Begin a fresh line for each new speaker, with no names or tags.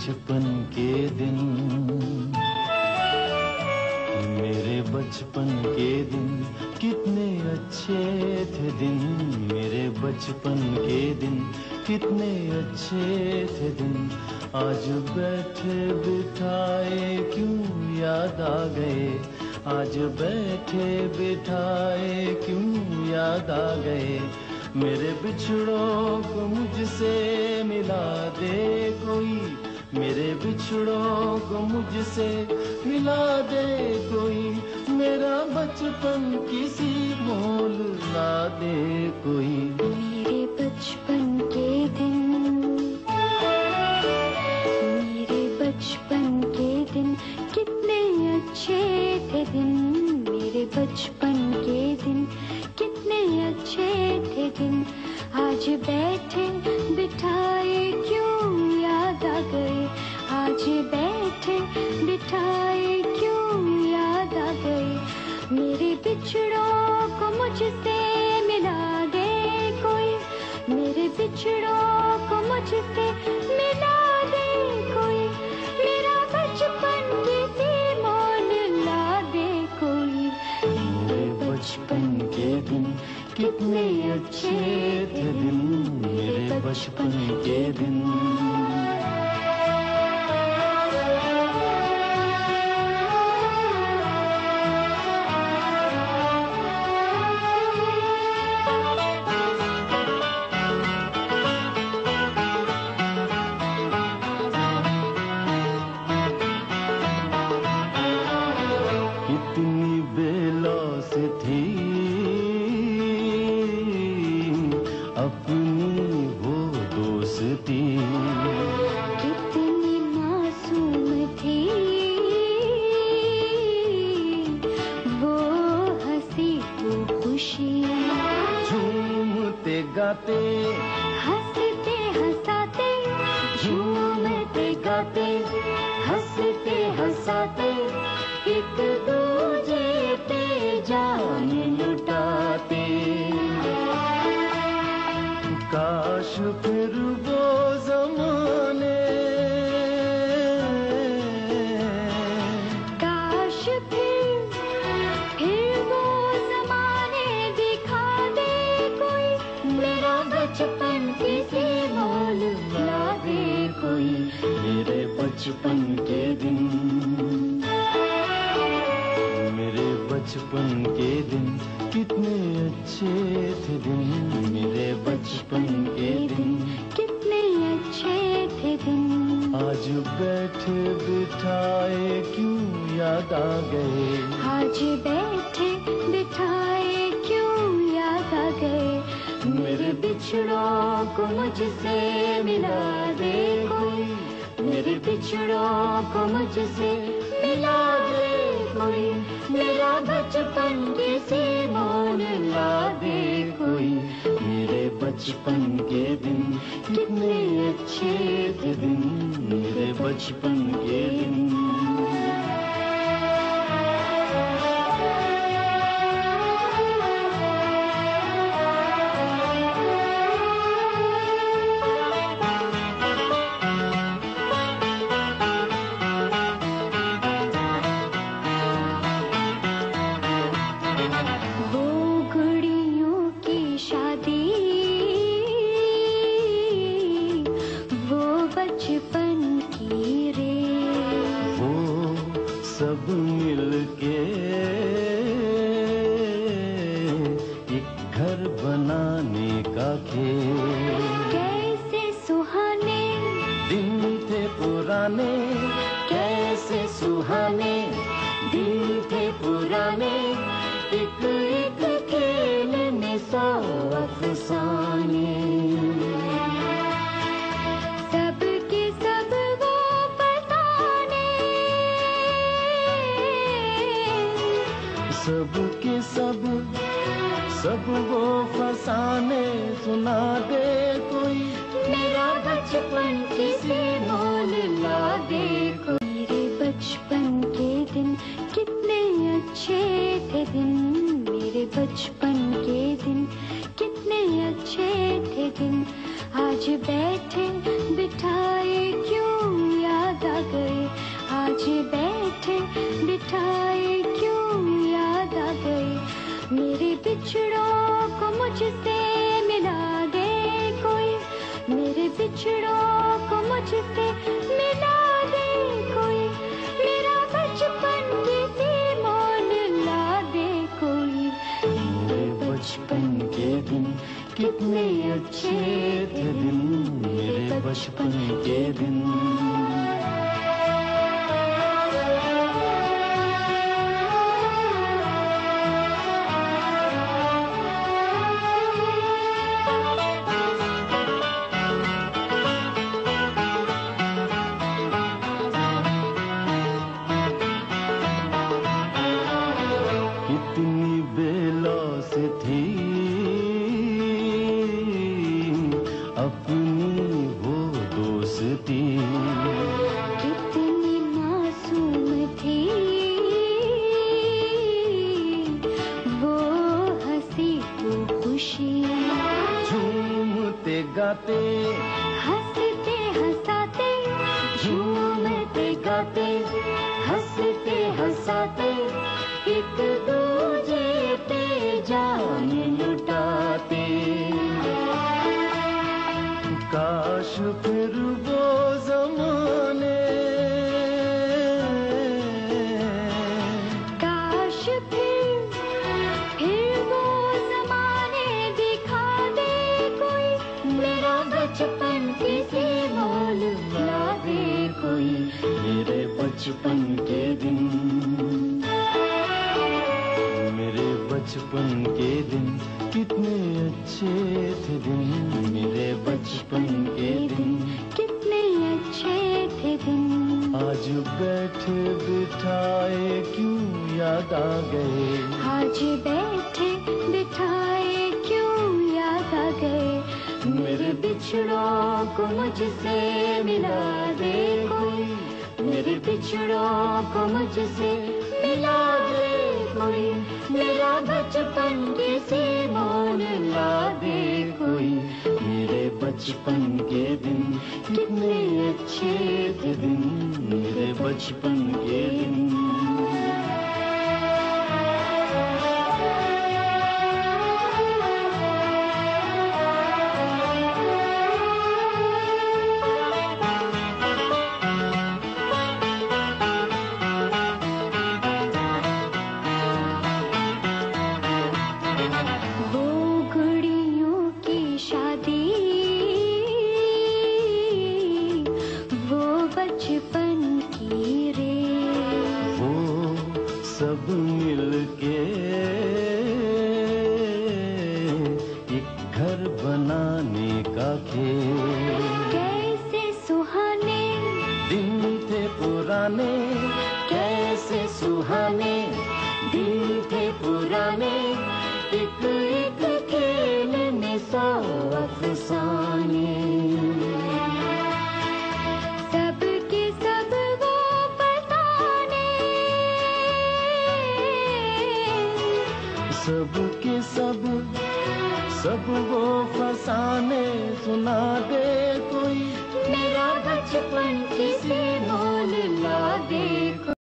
बचपन के दिन, मेरे बचपन के दिन, कितने अच्छे थे दिन, मेरे बचपन के दिन, कितने अच्छे थे दिन। आज बैठे बिठाए क्यों याद आ गए? आज बैठे बिठाए क्यों याद आ गए? मेरे बिछड़ों को मुझसे मिला दे कोई मेरे बिछड़ों को मुझसे मिला दे कोई। मेरा बचपन किसी मोल ला दे कोई। गाते
हँसते हंसाते
झूमते गाते। हँसते हंसाते।
बचपन किसी मोल ला कोई
मेरे बचपन के दिन। मेरे बचपन के दिन कितने अच्छे थे दिन। मेरे बचपन के दिन
कितने अच्छे थे दिन।
आज बैठे बिठाए क्यों याद आ गए?
आज बैठे बिठाए
बिछड़ों को मुझसे मिला दे कोई। मेरे बिछड़ों को मुझसे मिला दे कोई। मेरा बचपन किसी मोल ला दे कोई। मेरे बचपन के दिन कितने अच्छे थे दिन। मेरे बचपन के दिन सब मिलके एक घर बनाने का खेल।
कैसे सुहाने?
दिन थे पुराने कैसे सुहाने? दिन थे पुराने।
सब के सब
सब वो फसाने सुना दे कोई।
मेरा बचपन किसी मोल ला दे कोई? मेरे बचपन के दिन कितने अच्छे थे दिन। मेरे बचपन के दिन कितने अच्छे थे दिन। आज बैठे बिठाए क्यों याद आ गए? आज बैठे बिठाए बिछड़ों को मुझसे मिला दे कोई। मेरे बिछड़ों को मुझसे मिला दे कोई। मेरा बचपन किसी मोल ला दे कोई।
मेरे बचपन के दिन कितने अच्छे थे दिन। मेरे बचपन के दिन
हँसते हंसाते
एक दूजे बचपन के दिन। मेरे बचपन के दिन कितने अच्छे थे दिन। मेरे बचपन के दिन
कितने अच्छे थे दिन।
आज बैठे बिठाए क्यों याद आ गए?
आज बैठे बिठाए क्यों याद आ गए?
मेरे बिछड़ों को मुझसे मिला दे कोई। मेरे बिछड़ों को मुझसे मिला दे कोई। मेरा बचपन किसी मोल ला दे कोई। मेरे बचपन के दिन कितने अच्छे थे दिन। मेरे बचपन के दिन। पुराने कैसे सुहाने दिन थे पुराने, एक एक खेल में सौ अफसाने।
सब सब फसाने
सब के सब सब वो फसाने, सुना दे कोई।
मेरा बचपन किसी मोल ला दे